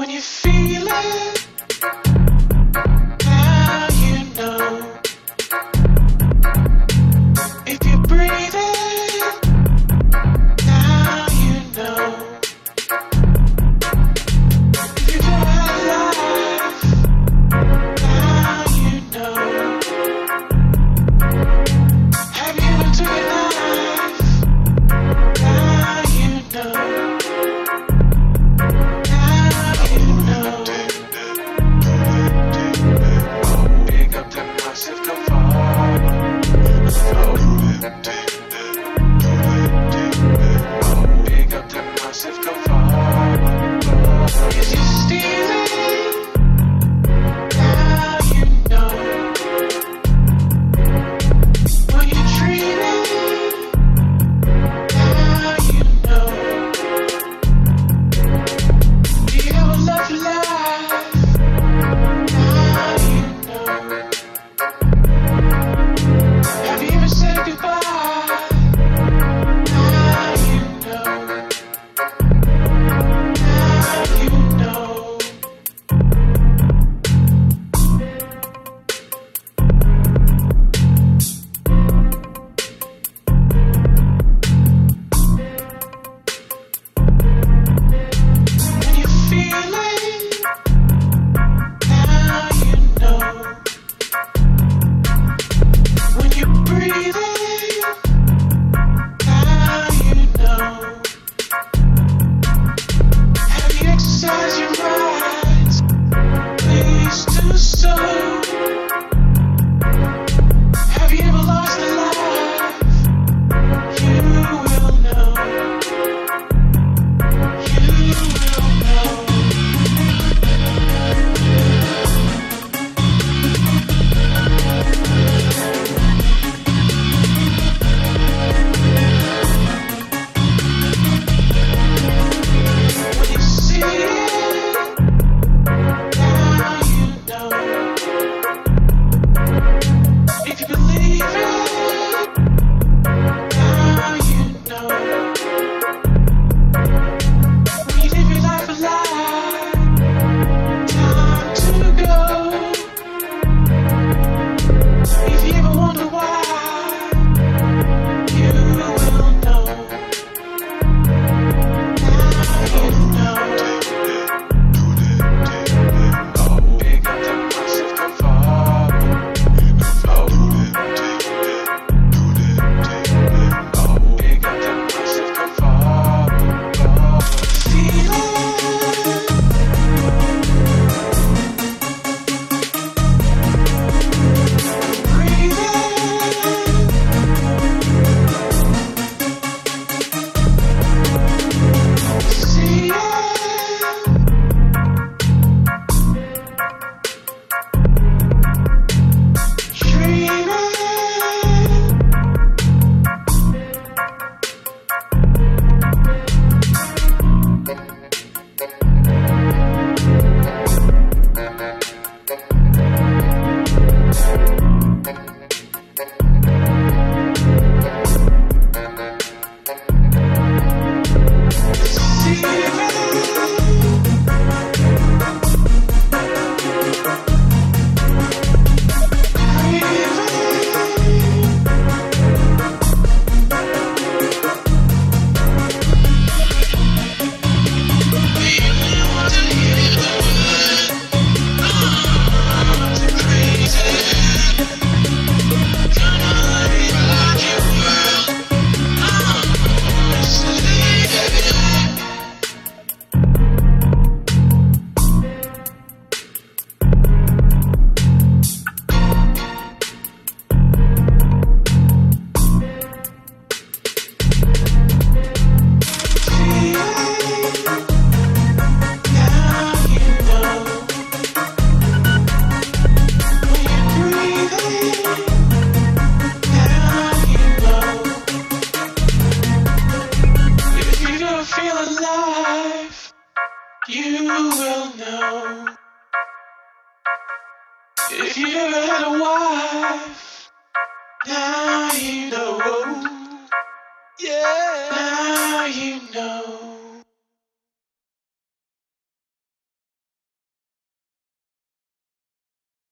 When you feel it. Dude. you will know if you never had a wife. Now you know. Yeah. Now you know.